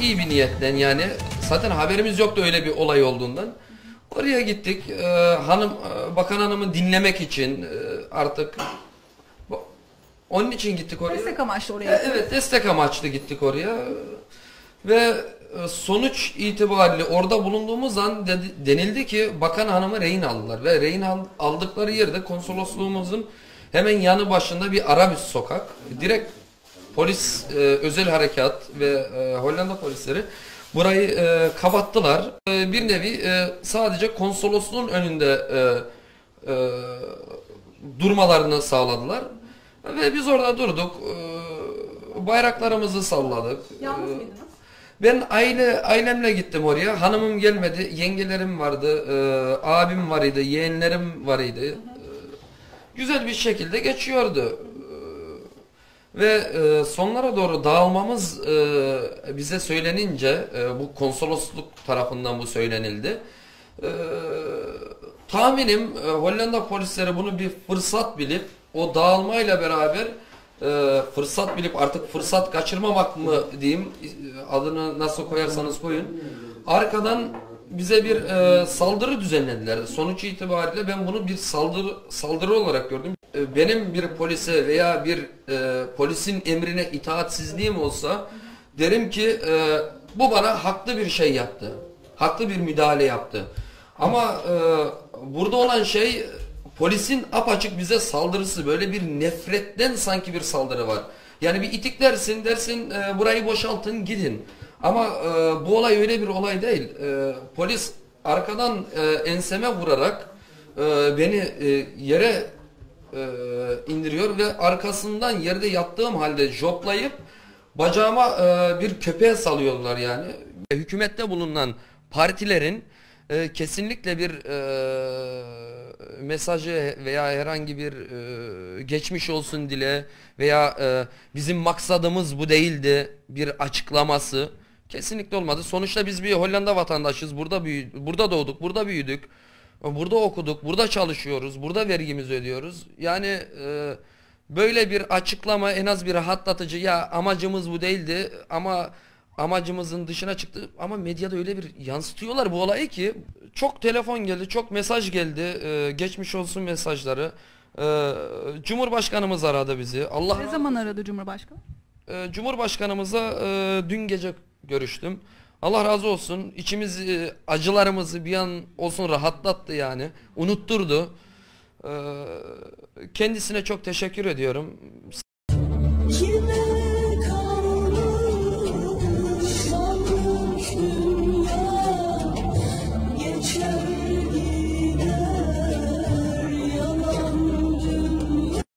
iyi bir niyetten yani zaten haberimiz yoktu öyle bir olay olduğundan. Oraya gittik. Ee, hanım e, bakan hanımı dinlemek için e, artık onun için gittik oraya. Destek amaçlı E, oraya. Evet destek amaçlı gittik oraya ve e, sonuç itibariyle orada bulunduğumuz an dedi- denildi ki bakan hanımı rehin aldılar ve rehin al- aldıkları yerde konsolosluğumuzun hemen yanı başında bir Arabis sokak direkt polis e, özel harekat ve e, Hollanda polisleri burayı e, kapattılar. E, bir nevi e, sadece konsolosluğun önünde e, e, durmalarını sağladılar. Ve biz orada durduk. e, bayraklarımızı salladık. Yalnız E, mıydınız? ben aile ailemle gittim oraya. Hanımım gelmedi. Yengelerim vardı. e, abim var idi. Yeğenlerim var idi. E, güzel bir şekilde geçiyordu. Ve e, sonlara doğru dağılmamız e, bize söylenince e, bu konsolosluk tarafından bu söylenildi. E, tahminim e, Hollanda polisleri bunu bir fırsat bilip o dağılmayla beraber e, fırsat bilip artık fırsat kaçırmamak mı diyeyim e, adını nasıl koyarsanız koyun. Arkadan bize bir e, saldırı düzenlediler. Sonuç itibariyle ben bunu bir saldırı saldırı olarak gördüm. E, benim bir polise veya bir e, polisin emrine itaatsizliğim olsa derim ki e, bu bana haklı bir şey yaptı. Haklı bir müdahale yaptı. Ama e, burada olan şey polisin apaçık bize saldırısı böyle bir nefretten sanki bir saldırı var. Yani bir itik dersin dersin e, burayı boşaltın gidin. Ama e, bu olay öyle bir olay değil. E, polis arkadan e, enseme vurarak e, beni e, yere e, indiriyor ve arkasından yerde yattığım halde joplayıp bacağıma e, bir köpeğe salıyorlar yani. Hükümette bulunan partilerin e, kesinlikle bir e, mesajı veya herhangi bir e, geçmiş olsun dile veya e, bizim maksadımız bu değildi bir açıklaması kesinlikle olmadı. Sonuçta biz bir Hollanda vatandaşız. Burada büyü burada doğduk, burada büyüdük. Burada okuduk, burada çalışıyoruz, burada vergimizi ödüyoruz. Yani e, böyle bir açıklama en az bir rahatlatıcı ya amacımız bu değildi ama amacımızın dışına çıktı ama medyada öyle bir yansıtıyorlar bu olayı ki çok telefon geldi, çok mesaj geldi, e, geçmiş olsun mesajları. E, Cumhurbaşkanımız aradı bizi. Allah Ne zaman aradı Cumhurbaşkanı? e, Cumhurbaşkanımıza e, dün gece görüştüm. Allah razı olsun. İçimiz e, acılarımızı bir an olsun rahatlattı yani. Unutturdu. E, kendisine çok teşekkür ediyorum. Kime